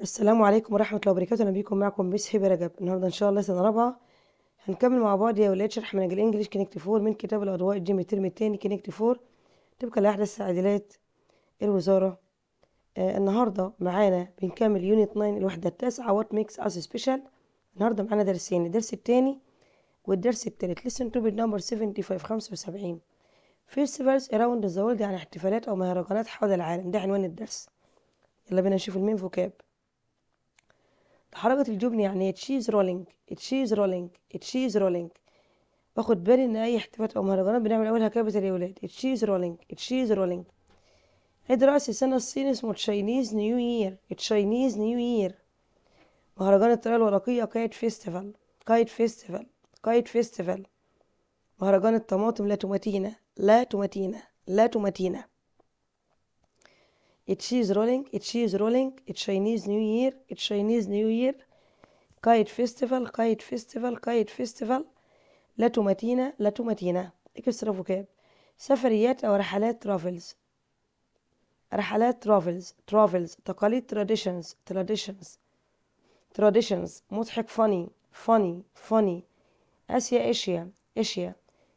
السلام عليكم ورحمة الله وبركاته. أهلا بيكم معكم ميس هبة رجب. النهاردة إن شاء الله سنة رابعة هنكمل مع بعض يا ولاد شرح منهج ال English Connect Four من كتاب الأضواء ال Gem الترم التاني Connect Four طبقا لأحدث تعديلات الوزارة. آه النهاردة معانا بنكمل unit 9 الوحدة التاسعة What makes us special النهاردة معانا درسين الدرس التاني والدرس التالت. To bit number 75 75 festivals around the world يعني احتفالات أو مهرجانات حول العالم. ده عنوان الدرس. يلا بينا نشوف ال main vocab دحرجة الجبن يعني cheese rolling cheese rolling cheese rolling باخد بالي إن أي احتفالات أو مهرجانات بنعمل اولها capital يا ولاد. cheese rolling cheese rolling عيد رأس السنة الصيني اسمه Chinese New Year Chinese New Year مهرجان الطائرة الورقية kite festival kite festival kite festival مهرجان الطماطم La Tomatina La Tomatina La Tomatina cheese rolling cheese rolling Chinese New Year Chinese New Year kite festival kite festival kite festival La Tomatina La Tomatina extra vocab سفريات أو رحلات travels رحلات travels travels تقاليد traditions traditions traditions مضحك funny funny funny آسيا Asia Asia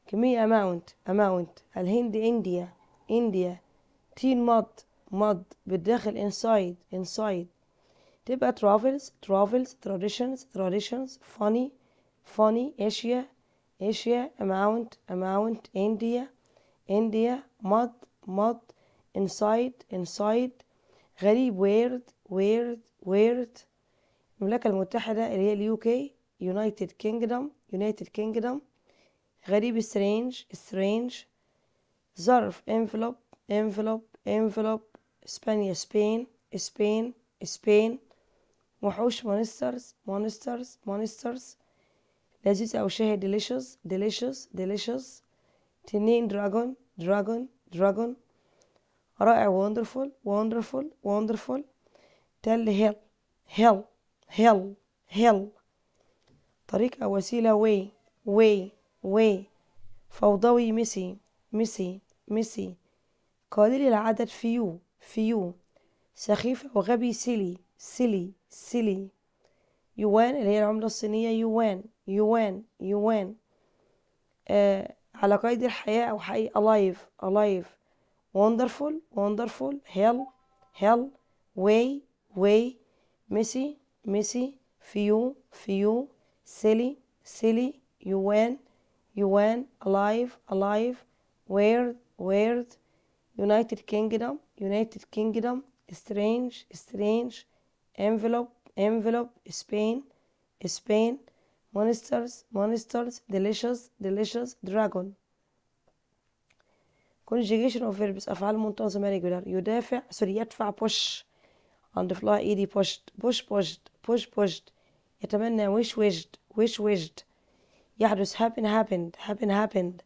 كمية amount amount الهند India إنديا. تين ماد ماد بالداخل inside inside تبقى travels travels traditions traditions funny funny Asia Asia amount amount India India mud mud inside inside غريب weird weird weird المملكة المتحدة اللي هي اليو كي United Kingdom United Kingdom غريب strange strange ظرف envelope envelope envelope إسبانيا Spain Spain Spain وحوش monsters monsters monsters لذيذ أو شهي delicious delicious delicious. تنين dragon dragon dragon رائع wonderful wonderful wonderful. تل hill hill hill hill طريق أو وسيلة way way way. فوضوي messy messy messy قليل العدد few few سخيف أو غبي silly silly silly. يوان اللي هي العملة الصينية yuan yuan yuan. آه على قيد الحياة أو حي alive alive wonderful wonderful. Hill hell. واي way. ميسي missy. فيو فيو سيلي سيلي يوان يوان ألايف ألايف weird weird. United Kingdom United Kingdom strange strange envelope envelope Spain Spain monsters monsters delicious delicious dragon conjugation of verbs أفعال منتظمة regular يدافع سوري يدفع push عند فلاي ايدي pushed push pushed push pushed يتمنى wish wished wish wished يحدث happen happened happen happened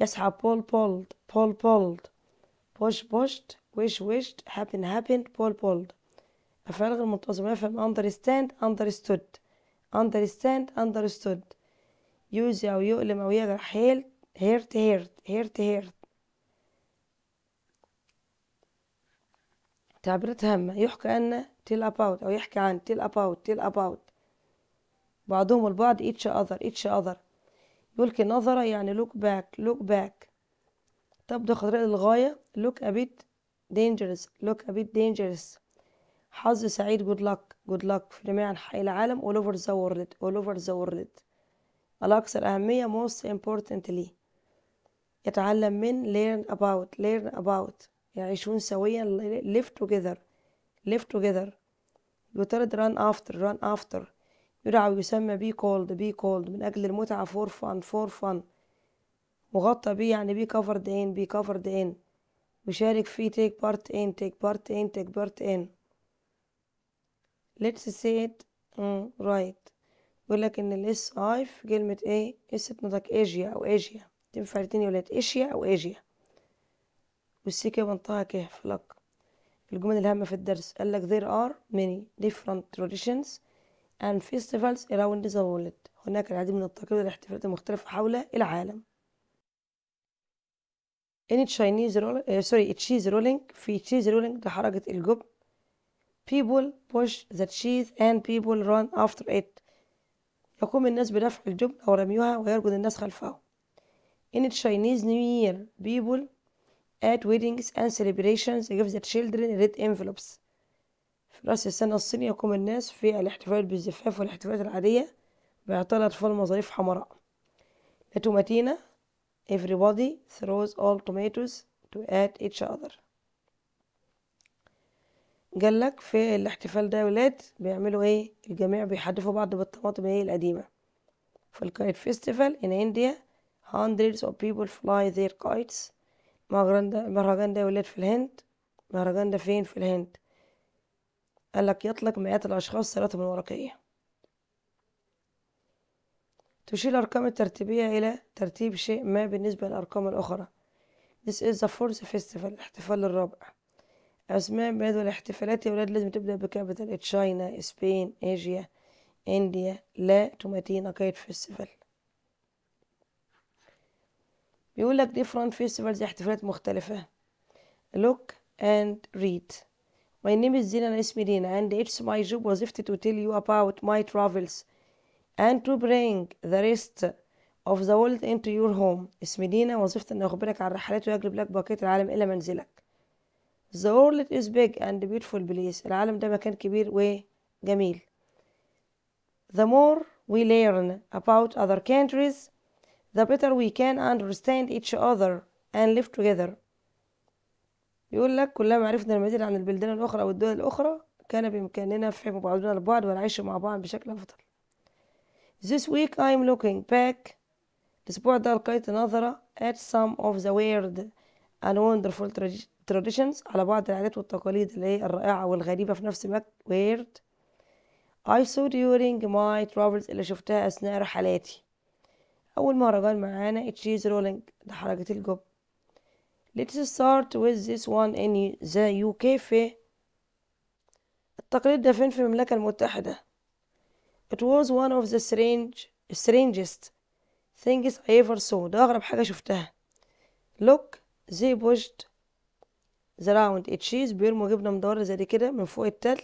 يسحب pull pulled pull pulled push pushed wish wished happen happened pull pulled. أفعال غير منتظمة يفهم understand understood understand understood يؤذي أو يؤلم أو يجرح حيل hurt hurt hurt hurt تعبيرات هامة. يحكي أن tell about أو يحكي عن tell about tell about بعضهم البعض each other each other يلقي نظرة يعني look back look back تبدو خطيرة للغاية look a bit dangerous look a bit dangerous حظ سعيد good luck good luck في جميع أنحاء العالم all over the world all over the world الأكثر أهمية most importantly يتعلم من learn about learn about يعيشون سويا live together live together يطرد run after run after يدعى ويسمى be called be called من أجل المتعة for fun for fun مغطى بيه يعني بيه covered in بيه covered in وشارك فيه take part in take part in take part in. Let's say it. right. بيقول لك إن ال s i في كلمة إيه اس تنطق ايجيا أو ايجيا تنفع الاتنين يا ولاد ايشيا أو ايجيا والسي كده بنطقها كه فلك الجمل الهامة في الدرس. قال لك there are many different traditions and festivals around the world. هناك العديد من التقاليد والاحتفالات المختلفة حول العالم. Chinese roll... uh, sorry cheese rolling في rolling ده حركة الجبن people push the cheese and people run after it يقوم الناس بدفع الجبن أو رميها ويركض الناس خلفه in Chinese New Year people at weddings and celebrations give the children red envelopes في رأس السنة الصيني يقوم الناس في الاحتفال بالزفاف والاحتفالات العادية بإعطاء الأطفال مظاريف حمراء لتوماتينا everybody throws old tomatoes to at each other. قالك في الاحتفال ده يا ولاد بيعملوا إيه؟ الجميع بيحدفوا بعض بالطماطم إيه؟ القديمة. في ال kite festival in India hundreds of people fly their kites. مهرجان ده المهرجان ده يا ولاد في الهند. مهرجان ده فين في الهند؟ قالك يطلق مئات الأشخاص طياراتهم الورقية. تشير الأرقام الترتيبية إلى ترتيب شيء ما بالنسبة للأرقام الأخرى. This is the fourth festival الاحتفال الرابع. أسماء بلاد والاحتفالات يا ولاد لازم تبدأ ب capital China Spain Egypt India La Tomatina kite festival. بيقول لك different festivals احتفالات مختلفة. Look and read. My name is Zina أنا اسمي زينا. And it's my job وظيفتي to tell you about my travels. And to bring the rest of the world into your home. اسمي دينا وظيفتي أن أخبرك عن رحلات ويجلب لك بقية العالم إلى منزلك. The world is big and beautiful place. العالم ده مكان كبير وجميل. The more we learn about other countries the better we can understand each other and live together. يقول لك كلما عرفنا المزيد عن البلدان الأخرى أو الدول الأخرى كان بإمكاننا فهم بعضنا البعض والعيش مع بعض بشكل أفضل. This week I'm looking back. الأسبوع ده لقيت نظرة at some of the weird and wonderful traditions على بعض العادات والتقاليد اللي هي الرائعة والغريبة في نفس الوقت. Weird. I saw during my travels اللي شفتها أثناء رحلاتي. أول مهرجان معانا cheese rolling دحرجة الجبن. Let's start with this one in the UK في التقليد ده فين في المملكة المتحدة؟ It was one of the strange strangest things I ever saw ده أغرب حاجة شفتها Look they pushed the round cheese بيرموا جبنة مدورة زي كده من فوق التل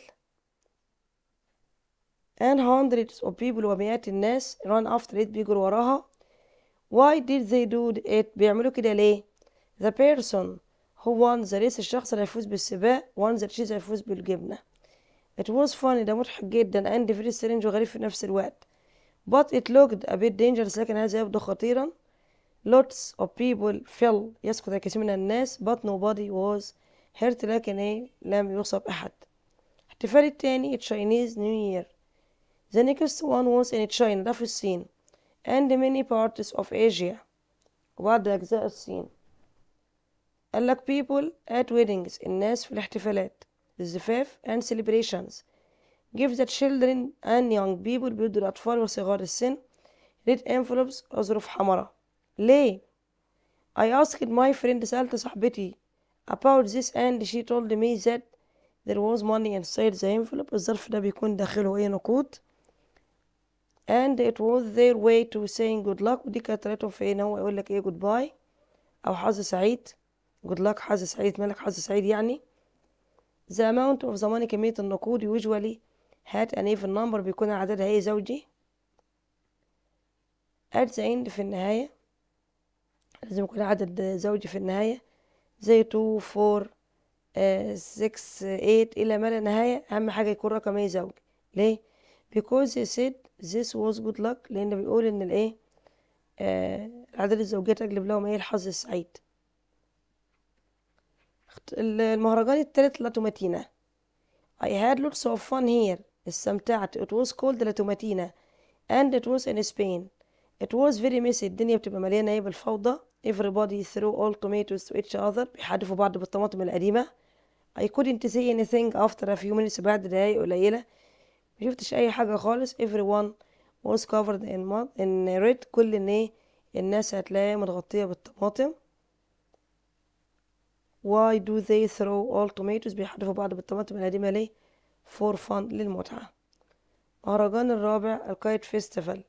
and hundreds of people ومئات الناس run after it بيجروا وراها why did they do it بيعملوا كده ليه the person who won the race الشخص اللي هيفوز بالسباق won the cheese هيفوز بالجبنة it was funny ده مضحك جدا and very strange وغريب في نفس الوقت but it looked a bit dangerous لكن هذا يبدو خطيرا lots of people fell يسقط الكثير من الناس but nobody was hurt لكن إيه لم يصب أحد الاحتفال التاني Chinese New Year the next one was in China ده في الصين and many parts of Asia وبعض أجزاء الصين قال لك people at weddings الناس في الاحتفالات الزفاف and celebrations give the children and young people بيدوا الأطفال وصغار السن red envelopes أظرف حمراء ليه؟ I asked my friend سألت صاحبتي about this and she told me that there was money inside the envelope الظرف ده بيكون داخله إيه نقود and it was their way to saying good luck ودي كانت طريقتهم في ان هو يقول لك إيه goodbye أو حظ سعيد good luck حظ سعيد مالك حظ سعيد يعني the amount of the money كمية النقود usually had an even number بيكون عددها إيه زوجي. At the end في النهاية لازم يكون عدد زوجي في النهاية. زي 2 4 6 8 إلى ما لا نهاية. أهم حاجة يكون رقم إيه زوجي ليه؟ because he said this was good luck. لأن بيقول إن الإيه؟ آه العدد الزوجية لهم إيه؟ الحظ السعيد. المهرجان التالت لاتوماتينا. I had lots of fun here. استمتعت it was called لاتوماتينا. And it was in Spain. It was very messy. الدنيا بتبقى مليانة إيه بالفوضى everybody threw all tomatoes to each other بيحدفوا بعض بالطماطم القديمة. I couldn't see anything after a few minutes بعد دقايق قليلة. مشوفتش أي حاجة خالص. Everyone was covered in mud in red. كل إيه الناس هتلاقيها متغطية بالطماطم. Why do they throw all tomatoes بيحدفوا بعض بالطماطم؟ القديمة ليه؟ For fun للمتعة. مهرجان الرابع ال kite festival.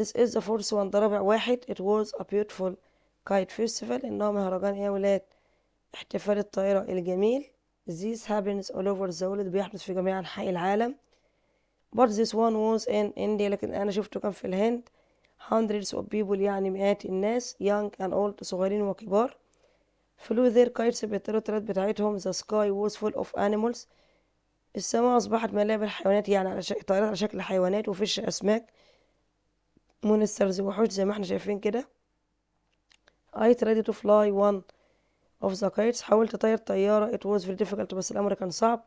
This is the fourth one. ده رابع واحد. It was a beautiful kite festival. إنه مهرجان يا ولاد. احتفال الطائرة الجميل. This happens all over the world. بيحدث في جميع أنحاء العالم. But this one was in India. لكن أنا شفته كان في الهند. Hundreds of people يعني مئات الناس young and old صغيرين وكبار. Flew their kites الطيارات بتاعتهم. The sky was full of animals. السماء أصبحت مليئة بالحيوانات يعني على شكل طائرات على شكل حيوانات وفيش أسماك. monsters وحوش زي ما إحنا شايفين كده. I tried to fly one of the kites. حاولت أطير طيارة. It was very difficult بس الأمر كان صعب.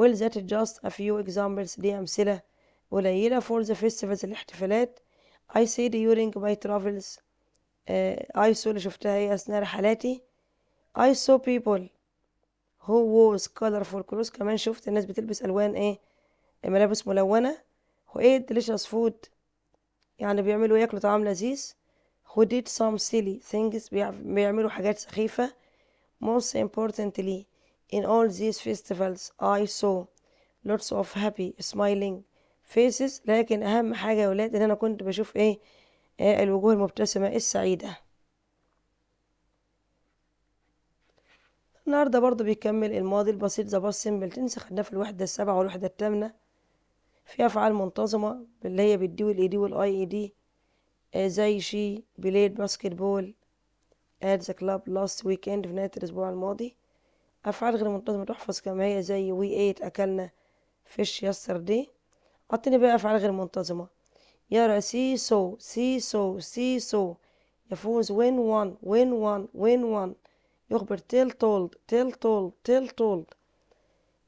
Well that is just a few examples. دي أمثلة قليلة for the festivals الاحتفالات. I see during my travels uh, I saw اللي شفتها هي أثناء رحلاتي. I saw people who was colorful clothes. كمان شفت الناس بتلبس ألوان إيه؟ ملابس ملونة. Who ate delicious food. يعني بيعملوا ياكلوا طعام لذيذ. Who did some silly things. بيعملوا حاجات سخيفة. Most importantly in all these festivals I saw lots of happy smiling faces. لكن أهم حاجة يا ولاد إن أنا كنت بشوف إيه, إيه الوجوه المبتسمة السعيدة. النهاردة برضو بيكمل الماضي البسيط the past simple تنسى خدناه في الوحدة السابعة والوحدة الثامنة. في أفعال منتظمة اللي هي بال d وال ed وال ied زي she played basketball at the club last weekend في نهاية الأسبوع الماضي. أفعال غير منتظمة تحفظ كما هي زي we ate أكلنا fish yesterday عطيني بقى أفعال غير منتظمة. يرى see saw see saw see saw. يفوز win won win won win won. يخبر tell told tell told tell told.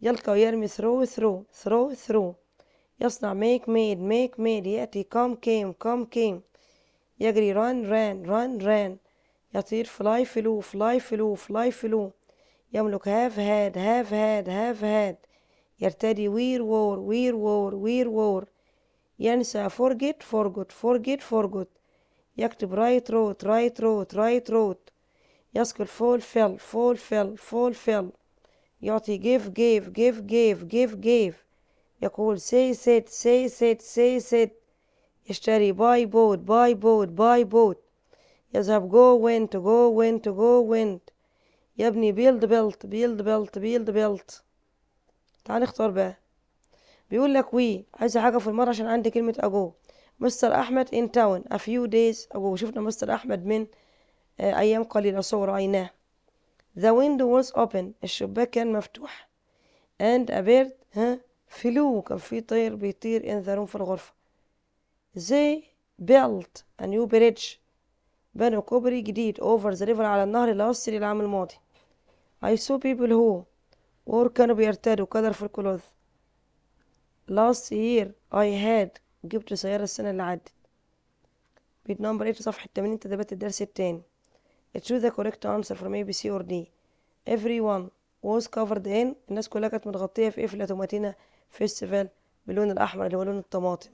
يلقى ويرمي throw threw throw threw يصنع make made make made يأتي come came come came يجري run ran run ran يطير fly flew fly flew fly flew يملك have had have had have had يرتدي wear wore wear wore wear wore ينسى forget forgot forget forgot يكتب write wrote write wrote write wrote يسقط fall fell fall fell fall fell. يعطي give gave give gave give gave. يقول say said say said say said. يشتري buy bought buy bought buy bought. يذهب go went go went go went يبني build built build built build built تعال نختار بقى. بيقول لك we عايز حاجة في الماضي عشان عندي كلمة ago Mr Ahmed in town a few few days ago شفنا مستر أحمد من أيام قليلة صور عيناه. The window was open. الشباك كان مفتوح. And a bird ها flew كان في طير بيطير in the room في الغرفة. They built a new bridge. بنوا كوبري جديد over the river على النهر year العام الماضي. I saw people who wore كانوا بيرتدوا colorful clothes last year I had جبت سيارة السنة اللي عدت. page number 8 صفحة 80 تدريبات الدرس التاني. Choose the correct answer from A B C or D. Everyone was covered in. الناس كلها كانت متغطية في La Tomatina festival باللون الأحمر اللي هو لون الطماطم.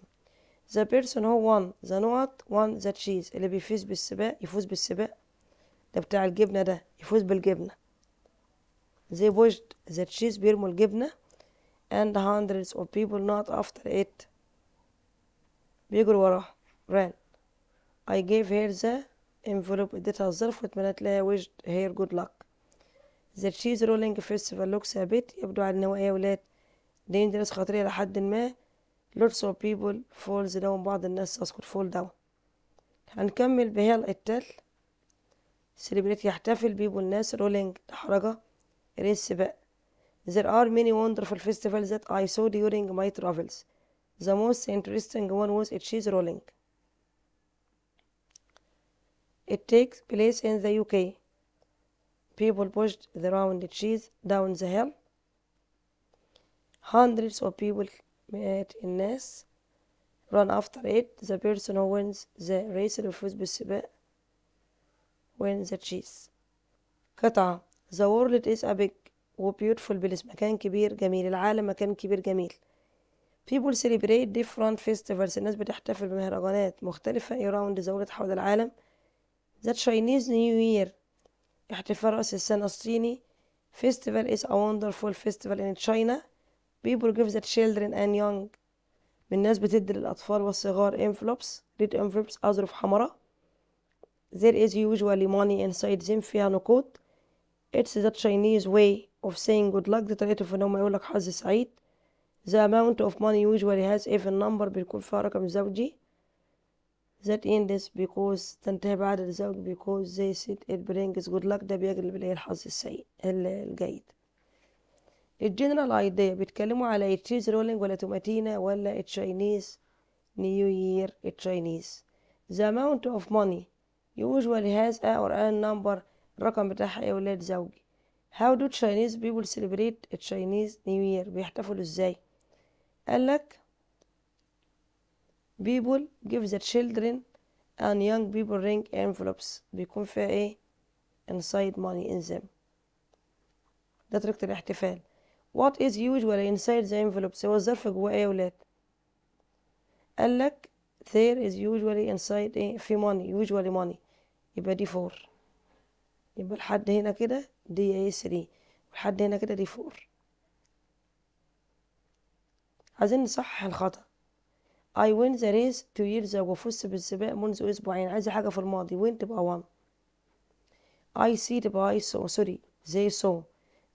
The person who won the نقط won the cheese. اللي بيفوز بالسباق يفوز بالسباق. ده بتاع الجبنة ده يفوز بالجبنة. They pushed the cheese بيرموا الجبنة and hundreds of people not after it. بيجروا وراه ran. I gave her the envelope اديتها الظرف واتمنيت لها her good luck the cheese rolling festival looks a bit يبدو على النواة يا ولاد dangerous خطيرة لحد ما lots of people falls down بعض الناس تسقط fall down هنكمل بهال التل celebrate يحتفل بيبو الناس rolling حركة ريس سباق There are many wonderful festivals that I saw during my travels. The most interesting one was a cheese rolling. It takes place in the UK. People pushed the round cheese down the hill. Hundreds of people مئات الناس run after it. The person who wins the race اللي بيفوز wins the cheese. قطعة The world is a big وبيوتفul بلس مكان كبير جميل العالم مكان كبير جميل people celebrate different festivals الناس بتحتفل بمهرجانات مختلفة around the world حول العالم the Chinese New Year احتفال رأس السنة الصيني festival is a wonderful festival in China people give the children and young الناس بتدي للأطفال والصغار envelopes red envelopes أظرف حمراء there is usually money inside them فيها نقود It's the Chinese way of saying good luck دي طريقته في ان هم يقول لك حظ سعيد the amount of money usually has even number بيكون فيها رقم زوجي that ends because تنتهي بعدد زوجي because they said it brings good luck ده بيجلب الايه الحظ السعيد الجيد ال general idea بيتكلموا على cheese rolling ولا Tomatina ولا Chinese New Year Chinese the amount of money usually has a or a number الرقم بتاعها يا ولاد زوجي. How do Chinese people celebrate Chinese New Year? بيحتفلوا إزاي؟ قالك people give the children and young people ring envelopes بيكون فيها إيه inside money in them ده طريقة الاحتفال what is usually inside the envelopes هو الظرف جواه إيه يا ولاد قالك there is usually inside إيه في money usually money يبقى دي فور يبقى لحد هنا كده دي إيه 3 ولحد هنا كده دي فور عايزين نصحح الخطأ I win the race two years ago فزت بالسباق منذ أسبوعين عايزة حاجة في الماضي win تبقى one I see تبقى I saw sorry they saw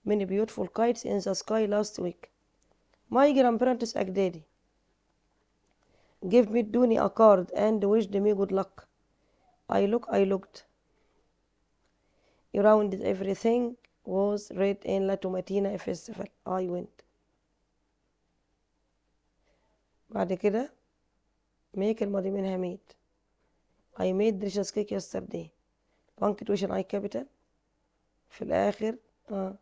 many beautiful kites in the sky last week my grandparents أجدادي give me ادوني a card and wished me good luck I look I looked around everything was red in La Tomatina festival I went بعد كده make الماضي منها made. I made delicious cake yesterday. Punctuation I capital في الآخر آه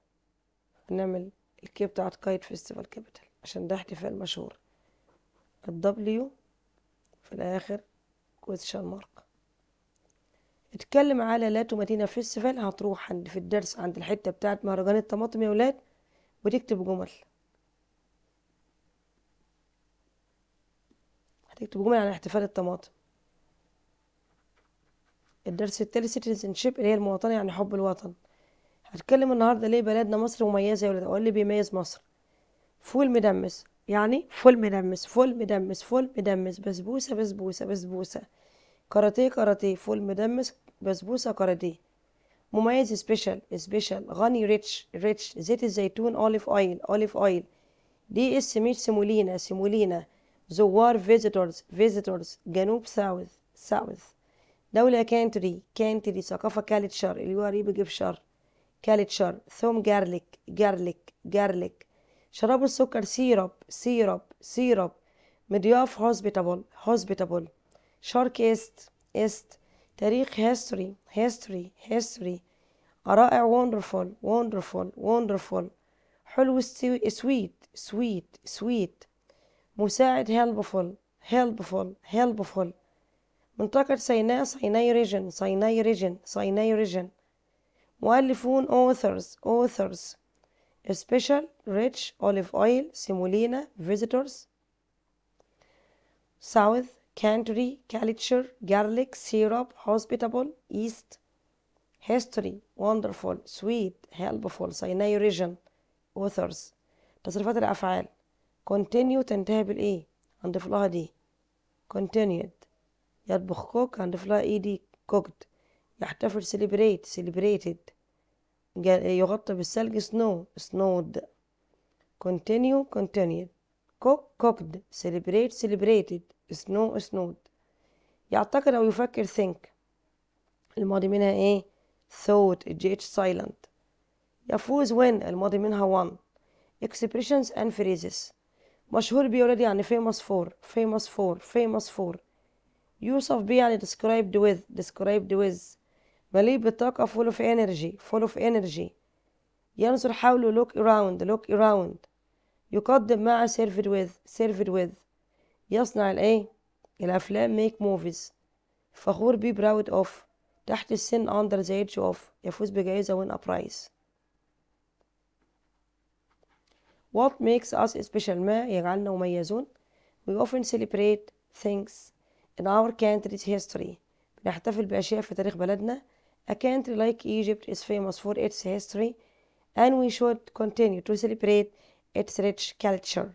نعمل ال k بتاعت kite festival capital عشان ده احتفال مشهور. الدبليو في الآخر question mark اتكلم على La Tomatina festival هتروح عند في الدرس عند الحتة بتاعت مهرجان الطماطم يا ولاد. وتكتب جمل. هتكتب جمل عن احتفال الطماطم. الدرس التالي citizenship اللي هي المواطنة يعني حب الوطن. هتكلم النهارده ليه بلدنا مصر مميزة يا ولاد؟ أو اللي بيميز مصر؟ فول مدمس. يعني فول مدمس فول مدمس فول مدمس. بسبوسة بسبوسة بسبوسة. كاراتيه كاراتيه. فول مدمس بسبوسة كاراتيه. مميز special special غني rich rich زيت الزيتون olive oil olive oil دي اس مش semolina semolina. زوار visitors visitors جنوب south south دولة country country ثقافة culture ال u r e بيجيب شر. culture ثوم garlic garlic garlic شراب السكر syrup syrup syrup مضياف hospitable hospitable شرق east east تاريخ history history history رائع wonderful wonderful wonderful حلو sweet sweet sweet مساعد helpful helpful helpful منطقة سيناء Sinai region Sinai region Sinai region مؤلفون authors authors special rich olive oil semolina visitors south country culture garlic syrup hospitable east history wonderful sweet helpful سيناي region authors تصريفات الأفعال continue تنتهي بالإيه هنضيف لها دي continued يطبخ كوك هنضيف لها إيه دي cooked يحتفل celebrate celebrated يغطى بالثلج snow snowed continue continued cook cooked celebrate celebrated snow snowed يعتقد أو يفكر think الماضي منها إيه thought جيتش silent يفوز when الماضي منها won expressions and phrases مشهور بيه ولادي يعني famous for famous for famous for يوصف بيه يعني described with described with مليء بالطاقة full of energy full of energy ينظر حوله look around look around يقدم مع served with served with يصنع الايه الأفلام make movies فخور بيه proud of تحت السن under the age of يفوز بجائزة win a prize what makes us special ما يجعلنا مميزون we often celebrate things in our country's history بنحتفل بأشياء في تاريخ بلدنا A country like Egypt is famous for its history and we should continue to celebrate its rich culture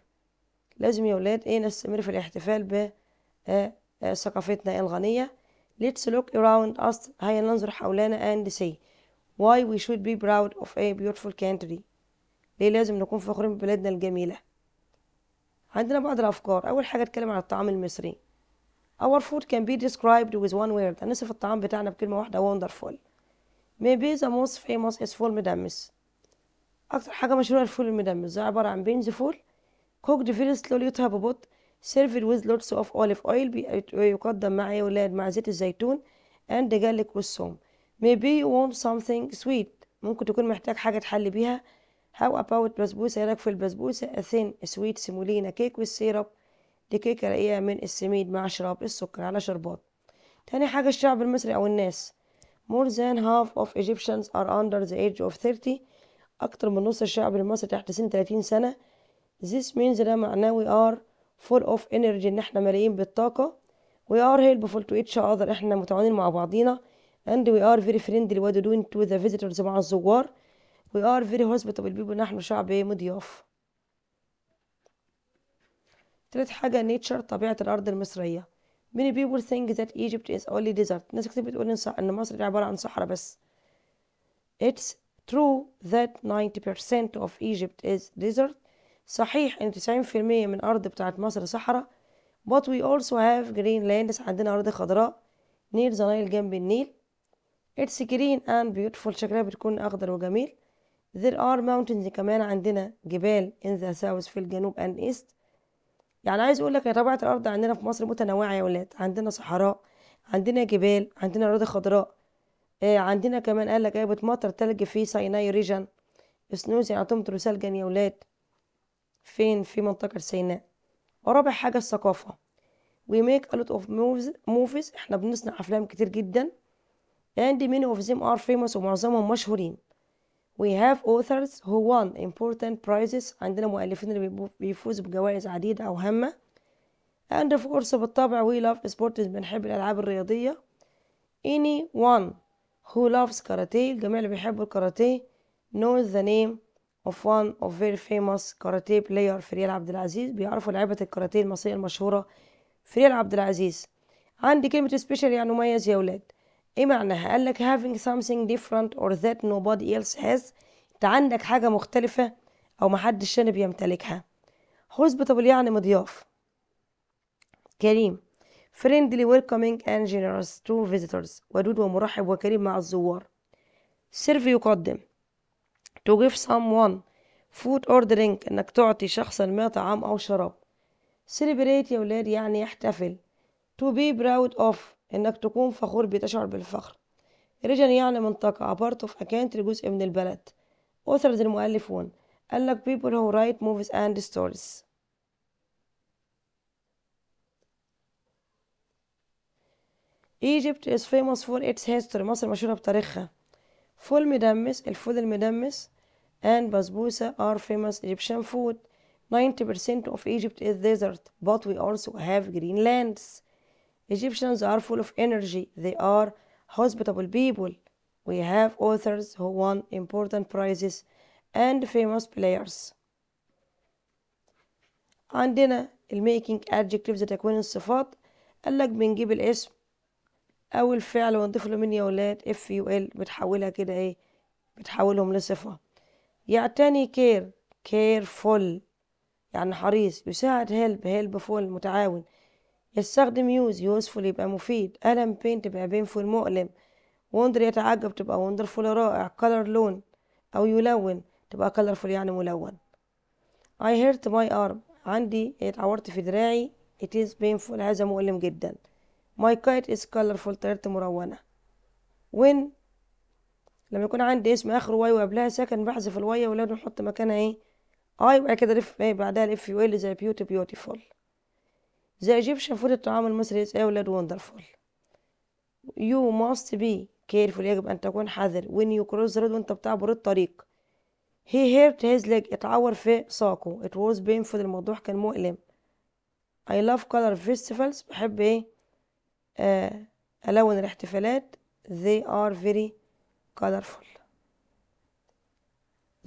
لازم يا ولاد إيه نستمر في الاحتفال ب ثقافتنا الغنية Let's look around us هيا ننظر حولنا and say why we should be proud of a beautiful country ليه لازم نكون فخورين ببلادنا الجميلة؟ عندنا بعض الأفكار. أول حاجة أتكلم عن الطعام المصري. Our food can be described with one word. هنصف الطعام بتاعنا بكلمة واحدة wonderful. Maybe the most famous is فول مدمس أكتر حاجة مشهورة الفول المدمس. ده عبارة عن beans فول cooked very slowly to have a pot served with lots of olive oil يقدم مع يا ولاد؟ مع زيت الزيتون and garlic والثوم maybe you want something sweet. ممكن تكون محتاج حاجة تحلي بيها. How about بسبوسة إيه رأيك في البسبوسة sweet semolina cake with syrup دي كيكة رقيقة من السميد مع شراب السكر على شربات تاني حاجة الشعب المصري أو الناس more than half of Egyptians are under the age of 30 أكتر من نص الشعب المصري تحت سن 30 سنة This means ده معناه we are full of energy إن إحنا مليئين بالطاقة we are helpful to each other إحنا متعاونين مع بعضينا and we are very friendly what doing to the visitors مع الزوار We are very hospitable people. نحن شعب مضياف. تالت حاجة نيتشر طبيعة الأرض المصرية. Many people think that Egypt is only desert. ناس كتير بتقول إن مصر دي عبارة عن صحراء بس. It's true that 90% of Egypt is desert. صحيح إن 90% من أرض بتاعت مصر صحراء. But we also have green lands عندنا أرض خضراء. near the Nile جنب النيل. It's green and beautiful. شكلها بتكون أخضر وجميل. There are mountains كمان عندنا جبال in the south في الجنوب and east. يعني عايز أقول لك يا طبيعة الأرض عندنا في مصر متنوعة يا ولاد. عندنا صحراء عندنا جبال عندنا اراضي خضراء. آه عندنا كمان قال لك إيه بتمطر تلج في سيناء region سنوز يعني تمطر ثلجا يا ولاد. فين؟ في منطقة سيناء. ورابع حاجة الثقافة. We make a lot of movies, movies. إحنا بنصنع أفلام كتير جدا. And many of them are famous ومعظمهم مشهورين. We have authors who won important prizes عندنا مؤلفين اللي بيفوزوا بجوائز عديدة أو هامة. And of course بالطبع we love sports بنحب الألعاب الرياضية. Anyone who loves karate الجميع اللي بيحبوا الكاراتيه knows the name of one of very famous karate player فريال عبد العزيز. بيعرفوا لعبة الكاراتيه المصرية المشهورة فريال عبد العزيز. عندي كلمة special يعني مميز يا ولاد. إيه معناها قال لك having something different or that nobody else has انت عندك حاجة مختلفة أو محدش تاني بيمتلكها hospitable يعني مضياف كريم friendly welcoming and generous to visitors ودود ومرحب وكريم مع الزوار serve يقدم to give someone food or drink انك تعطي شخصا ما طعام أو شراب celebrate يا ولاد يعني يحتفل to be proud of انك تكون فخور بتشعر بالفخر region يعني منطقة a part of a جزء من البلد authors المؤلفون قال لك people who write movies and stories Egypt is famous for its history مصر مشهورة بتاريخها فول مدمس الفول المدمس and بسبوسة are famous Egyptian food 90% of Egypt is desert but we also have green lands Egyptians are full of energy. They are hospitable people. We have authors who won important prizes and famous players. عندنا الميكينج adjectives تكوين الصفات. قال لك بنجيب الاسم. أو الفعل ونضيف له من يا ولاد. f u l بتحولها كده إيه؟ بتحولهم لصفة. يعتني care careful يعني حريص. يساعد. help helpful متعاون. يستخدم use useful يبقى مفيد. ألم pain تبقى painful مؤلم. wonder يتعجب تبقى wonderful رائع. color لون أو يلون تبقى colorful يعني ملون. I hurt my arm. عندي اتعورت في دراعي. It is painful. هذا مؤلم جدا. My kite is colorful. طيارتي ملونة when لما يكون عندي اسم اخره y وقبلها ساكن بحذف ال y ولازم نحط مكانها إيه؟ i وبعد كده إيه؟ بعدها ال f u l زي beauty beautiful زي Egyptian food الطعام المصري إيه ولاد wonderful you must be careful يجب أن تكون حذر. When you cross the road وأنت بتعبر الطريق. He hurt his leg اتعور في ساقه. It was painful الموضوع كان مؤلم. I love color festivals بحب إيه؟ آه ألون الاحتفالات. They are very colorful.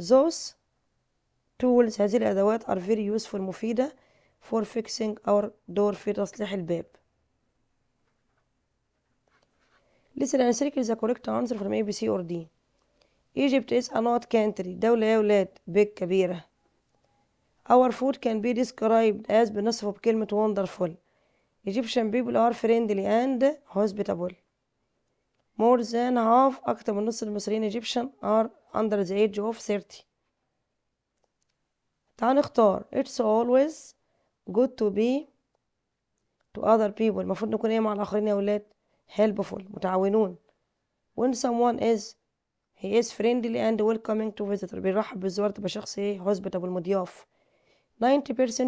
Those tools هذه الأدوات are very useful مفيدة. For fixing our door في تصليح الباب listen and circle the correct answer from A, B, C or D Egypt is a not country دولة يا ولاد big كبيرة Our food can be described as بنصفه بكلمة wonderful Egyptian people are friendly and hospitable More than half أكتر من نص المصريين Egyptian are under the age of 30 تعال نختار It's always good to be to other people المفروض نكون إيه مع الآخرين يا ولاد helpful متعاونون when someone is he is friendly and welcoming to visitor بيرحب بالزوار تبقى شخص إيه hospitable مضياف 90%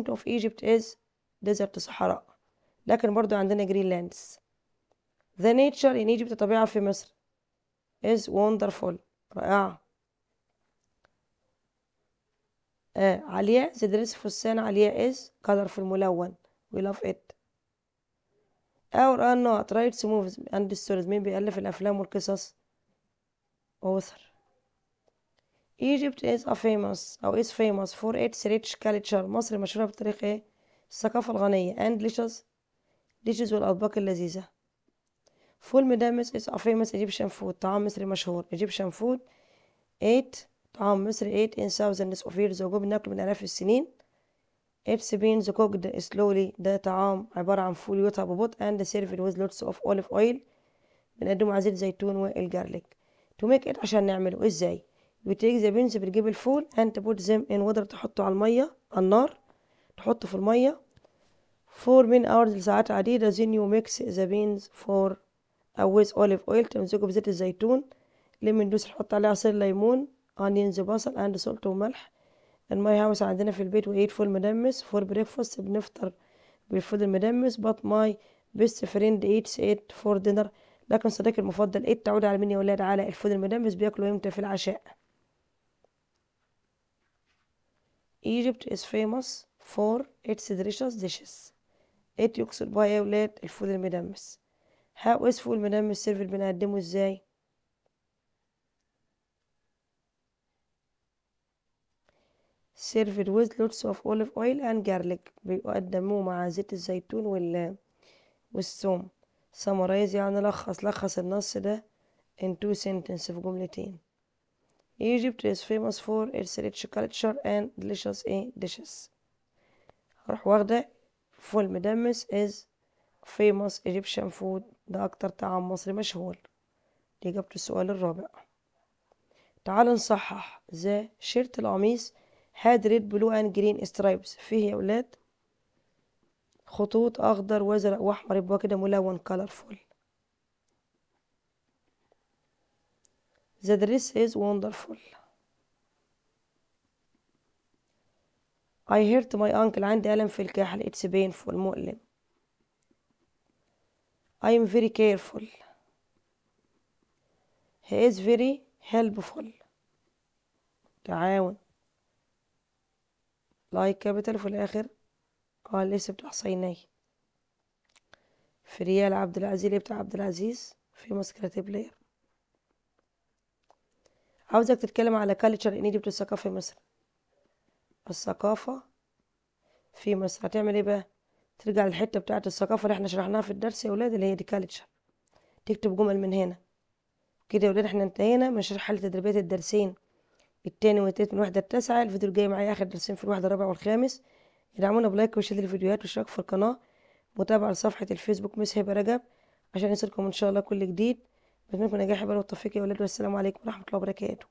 of Egypt is desert صحراء لكن برضو عندنا greenlands the nature in Egypt الطبيعة في مصر is wonderful رائعة آه Alia's dress فستان عليا is colorful ملون we love it or an not writes movies and stories مين بيألف الأفلام والقصص؟ author Egypt is a famous أو is famous for its rich culture مصر مشهورة بطريقة إيه؟ الثقافة الغنية. and delicious dishes والأطباق اللذيذة. فول مدامس is a famous Egyptian food. طعام مصري مشهور. Egyptian food ate طعام مصري ate in thousands of years ago بناكله من آلاف السنين. It's beans cooked slowly. ده طعام عبارة عن فول يطهى ببطء and served with lots of olive oil. بنقدمه مع زيت زيتون والجارليك to make it عشان نعمله. إزاي؟ You take the beans بتجيب الفول and put them in water. تحطه على المية على النار. تحطه في المية. For many hours لساعات عديدة. Then you mix the beans for أو with olive oil. تمزجه بزيت الزيتون. lemon juice نحط عليه عصير ليمون. Onions بصل and salt وملح at my house عندنا في البيت we eat فول مدمس for breakfast بنفطر بالفول المدمس but my best friend eats it for dinner. لكن صديقي المفضل eat تعود على مين يا ولاد على الفول المدمس بياكلوا إمتى في العشاء Egypt is famous for its delicious dishes. It يقصد بها يا ولاد الفول المدمس. How is فول مدمس served بنقدمه إزاي؟ Served with lots of olive oil and garlic. بيقدموه مع زيت الزيتون وال والثوم. Summarize يعني لخص لخص النص ده in two sentences في جملتين. Egypt is famous for its rich culture and delicious dishes. هروح واخدة فول مدمس is famous Egyptian food. ده أكتر طعام مصري مشهور. دي إجابة السؤال الرابع. تعال نصحح. the shirt القميص had red blue and green stripes فيه يا ولاد خطوط أخضر وأزرق وأحمر يبقى كده ملون colorful The dress is wonderful I hurt my ankle عندي ألم في الكاحل it's painful مؤلم I am very careful He is very helpful متعاون like capital في الآخر قال الاسم بتاع حسيني في ريال عبد العزيز بتاع عبد العزيز؟ في مسكرة player عاوزك تتكلم على culture in Egypt الثقافة في مصر. الثقافة في مصر. هتعمل إيه بقى؟ ترجع للحتة بتاعة الثقافة اللي إحنا شرحناها في الدرس يا ولاد اللي هي دي culture تكتب جمل من هنا. كده يا ولاد إحنا انتهينا من شرح حل تدريبات الدرسين. التاني والتالت من الوحدة التاسعة الفيديو الجاي معايا آخر درسين في الوحدة الرابعة والخامس. ادعمونا ب like و share الفيديوهات واشتراك في القناة. متابعة لصفحة الفيسبوك مس هبة رجب عشان يصلكم إن شاء الله كل جديد. بتمنى نجاح بال والتوفيق يا ولاد والسلام عليكم ورحمة الله وبركاته.